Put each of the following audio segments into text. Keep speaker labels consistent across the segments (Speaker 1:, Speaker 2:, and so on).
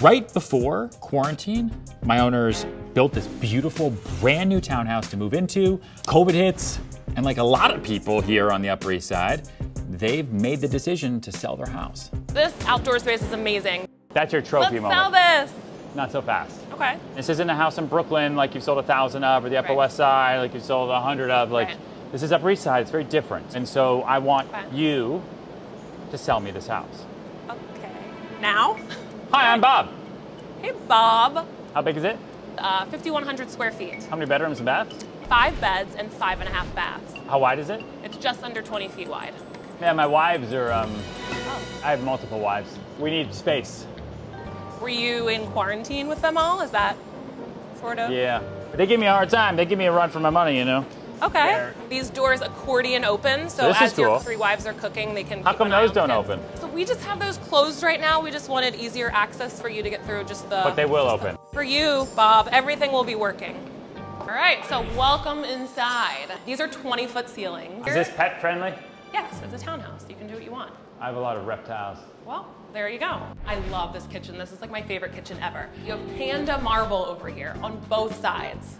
Speaker 1: Right before quarantine, my owners built this beautiful brand new townhouse to move into. COVID hits, and like a lot of people here on the Upper East Side, they've made the decision to sell their house.
Speaker 2: This outdoor space is amazing.
Speaker 1: That's your trophy
Speaker 2: Let's
Speaker 1: moment.
Speaker 2: sell this.
Speaker 1: Not so fast.
Speaker 2: Okay.
Speaker 1: This isn't a house in Brooklyn like you've sold a thousand of, or the Upper
Speaker 2: Right.
Speaker 1: West Side like you've sold a hundred of. Like
Speaker 2: Right.
Speaker 1: this is Upper East Side. It's very different, and so I want
Speaker 2: Okay.
Speaker 1: you to sell me this house.
Speaker 2: Okay. Now,
Speaker 1: Hi, I'm Bob.
Speaker 2: hey Bob,
Speaker 1: How big is it?
Speaker 2: uh, 5,100 square feet,
Speaker 1: How many bedrooms and baths?
Speaker 2: five beds and five and a half baths.
Speaker 1: How wide is it?
Speaker 2: It's just under 20 feet wide.
Speaker 1: Yeah, my wives are. Um,
Speaker 2: Oh.
Speaker 1: I have multiple wives. We need space.
Speaker 2: Were you in quarantine with them all? Is that sort of?
Speaker 1: Yeah. They give me a hard time. They give me a run for my money, you know.
Speaker 2: Okay.
Speaker 1: There.
Speaker 2: These doors accordion open, so as your three wives are cooking, they can.
Speaker 1: How come those
Speaker 2: on
Speaker 1: don't
Speaker 2: kids.
Speaker 1: open?
Speaker 2: We just have those closed right now. We just wanted easier access for you to get through just the.
Speaker 1: But they will
Speaker 2: just the-
Speaker 1: open.
Speaker 2: for you, Bob. Everything will be working. All right. So welcome inside. These are 20 foot ceilings.
Speaker 1: Is this pet friendly?
Speaker 2: Yes, it's a townhouse. You can do what you want.
Speaker 1: I have a lot of reptiles.
Speaker 2: Well, there you go. I love this kitchen. This is like my favorite kitchen ever. You have panda marble over here on both sides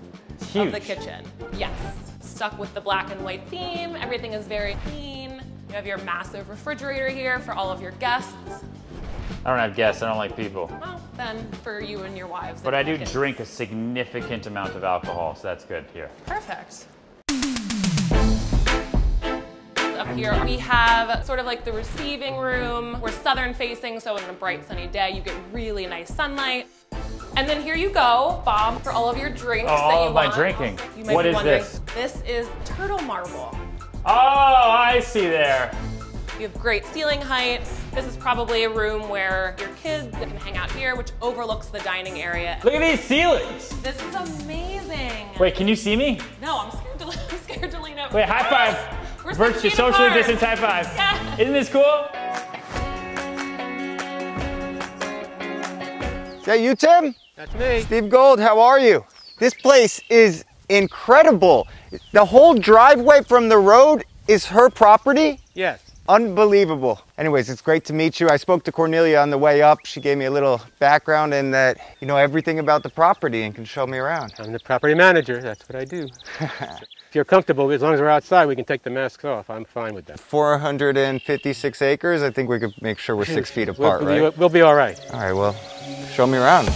Speaker 1: Huge.
Speaker 2: of the kitchen. Yes. Stuck with the black and white theme. Everything is very clean. You have your massive refrigerator here for all of your guests.
Speaker 1: I don't have guests. I don't like people.
Speaker 2: Well, then for you and your wives.
Speaker 1: But I do
Speaker 2: kids.
Speaker 1: drink a significant amount of alcohol, so that's good here.
Speaker 2: Perfect. Up here we have sort of like the receiving room. We're southern facing, so on a bright sunny day you get really nice sunlight. And then here you go, Bob, for all of your drinks
Speaker 1: Oh, all of my
Speaker 2: want.
Speaker 1: drinking.
Speaker 2: You might
Speaker 1: What
Speaker 2: be
Speaker 1: is
Speaker 2: wondering,
Speaker 1: this?
Speaker 2: This is turtle marble.
Speaker 1: Oh, I see there.
Speaker 2: You have great ceiling height. This is probably a room where your kids can hang out here, which overlooks the dining area.
Speaker 1: Look at these ceilings.
Speaker 2: This is amazing.
Speaker 1: Wait, can you see me?
Speaker 2: No, I'm scared to, I'm scared to lean over.
Speaker 1: Wait, high five.
Speaker 2: We're six
Speaker 1: Virtue, socially
Speaker 2: apart.
Speaker 1: distance high five.
Speaker 2: Yeah.
Speaker 1: Isn't this cool?
Speaker 3: Is that you, Tim?
Speaker 4: That's me.
Speaker 3: Steve Gold, how are you? This place is incredible. The whole driveway from the road is her property.
Speaker 4: Yes.
Speaker 3: Unbelievable. Anyways, it's great to meet you. I spoke to Cornelia on the way up. She gave me a little background and that you know everything about the property and can show me around.
Speaker 4: I'm the property manager. That's what I do. if you're comfortable, as long as we're outside, we can take the masks off. I'm fine with that.
Speaker 3: 456 acres. I think we could make sure we're six feet apart,
Speaker 4: we'll,
Speaker 3: right?
Speaker 4: We'll be all right.
Speaker 3: All right, well, show me around.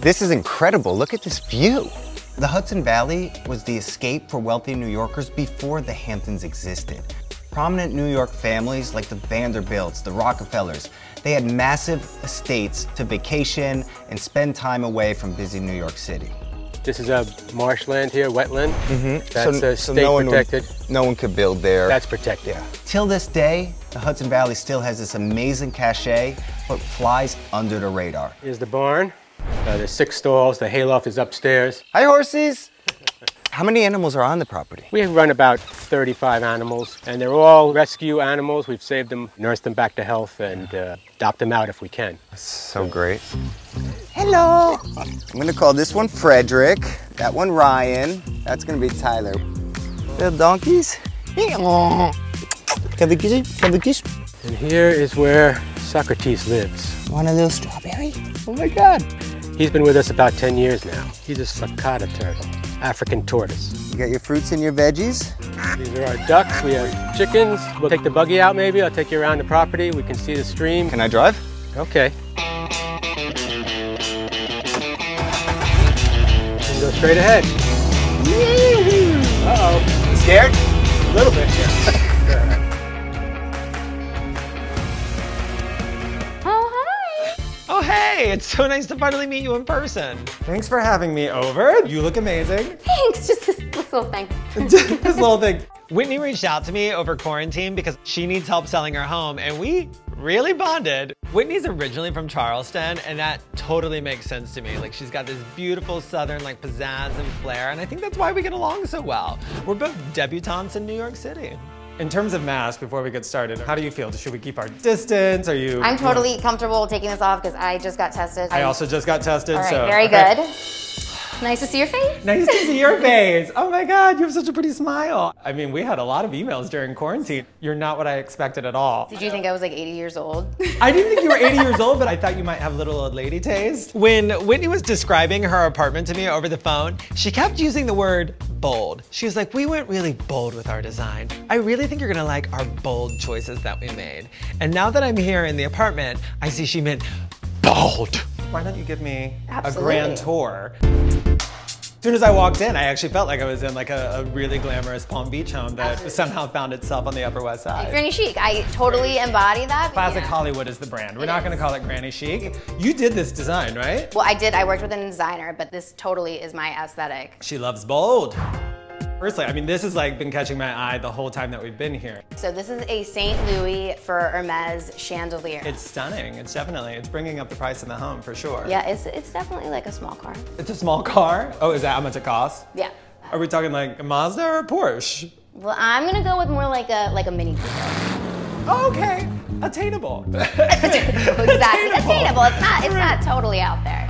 Speaker 3: This is incredible. Look at this view. The Hudson Valley was the escape for wealthy New Yorkers before the Hamptons existed. Prominent New York families like the Vanderbilts, the Rockefellers, they had massive estates to vacation and spend time away from busy New York City.
Speaker 4: This is a marshland here, wetland. Mm-hmm. That's uh, state
Speaker 3: no one would-
Speaker 4: protected.
Speaker 3: no one could build there.
Speaker 4: That's protected.
Speaker 3: Yeah. Till this day, the Hudson Valley still has this amazing cachet, but flies under the radar.
Speaker 4: Here's the barn. Uh, there's six stalls. The hayloft is upstairs.
Speaker 3: Hi, horses. How many animals are on the property?
Speaker 4: We run about 35 animals, and they're all rescue animals. We've saved them, nursed them back to health, and uh, adopt them out if we can.
Speaker 3: So great. Hello. I'm gonna call this one Fredrik, that one Ryan, that's gonna be Tyler. Little donkeys. Can we kiss? Can we kiss?
Speaker 4: And here is where Socrates lives.
Speaker 3: Want a little strawberry? Oh my God.
Speaker 4: He's been with us about 10 years now. He's a sulcata turtle, African tortoise.
Speaker 3: You got your fruits and your veggies?
Speaker 4: These are our ducks. We have chickens. We'll take the buggy out maybe. I'll take you around the property. We can see the stream.
Speaker 3: Can I drive?
Speaker 4: Okay. And go straight ahead. Uh-oh.
Speaker 3: Scared?
Speaker 4: A little bit, yeah.
Speaker 5: hey, it's so nice to finally meet you in person. Thanks for having me over. You look amazing.
Speaker 6: Thanks, just this, this little thing.
Speaker 5: this little thing. Whitney reached out to me over quarantine because she needs help selling her home, and we really bonded. Whitney's originally from Charleston, and that totally makes sense to me. Like, she's got this beautiful southern, like, pizzazz and flair, and I think that's why we get along so well. We're both debutantes in New York City.
Speaker 7: In terms of masks, before we get started, how do you feel? Should we keep our distance? Are you?
Speaker 6: I'm totally comfortable taking this off because I just got tested.
Speaker 7: I also just got tested,
Speaker 6: All right,
Speaker 7: so
Speaker 6: very
Speaker 7: okay.
Speaker 6: good. Nice to see your face.
Speaker 7: Nice to see your face. Oh my God, you have such a pretty smile. I mean, we had a lot of emails during quarantine. You're not what I expected at all.
Speaker 6: Did you think I was like 80 years old?
Speaker 7: I didn't think you were 80 years old, but I thought you might have little old lady taste.
Speaker 5: When Whitney was describing her apartment to me over the phone, she kept using the word bold. She was like, we went really bold with our design. I really think you're gonna like our bold choices that we made. And now that I'm here in the apartment, I see she meant bold.
Speaker 7: Why don't you give me
Speaker 6: Absolutely.
Speaker 7: a grand tour? As soon as I walked in, I actually felt like I was in like a, a really glamorous Palm Beach home that
Speaker 6: Absolutely.
Speaker 7: somehow found itself on the Upper West Side.
Speaker 6: Granny chic. I totally embody that.
Speaker 7: Classic
Speaker 6: Yeah.
Speaker 7: Hollywood is the brand. We're
Speaker 6: It
Speaker 7: not
Speaker 6: is.
Speaker 7: gonna call it granny chic. You did this design, right?
Speaker 6: Well, I did. I worked with a designer, but this totally is my aesthetic.
Speaker 7: She loves bold. Firstly, I mean, this has like been catching my eye the whole time that we've been here.
Speaker 6: So this is a Saint Louis for Hermes chandelier.
Speaker 7: It's stunning. It's definitely, it's bringing up the price of the home for sure.
Speaker 6: yeah, it's it's definitely like a small car.
Speaker 7: It's a small car. Oh, is that how much it costs?
Speaker 6: Yeah.
Speaker 7: Are we talking like a Mazda or a Porsche?
Speaker 6: Well, I'm gonna go with more like a like a mini Cooper.
Speaker 7: Oh, okay. Attainable.
Speaker 6: exactly. Attainable. It's not it's not totally out there.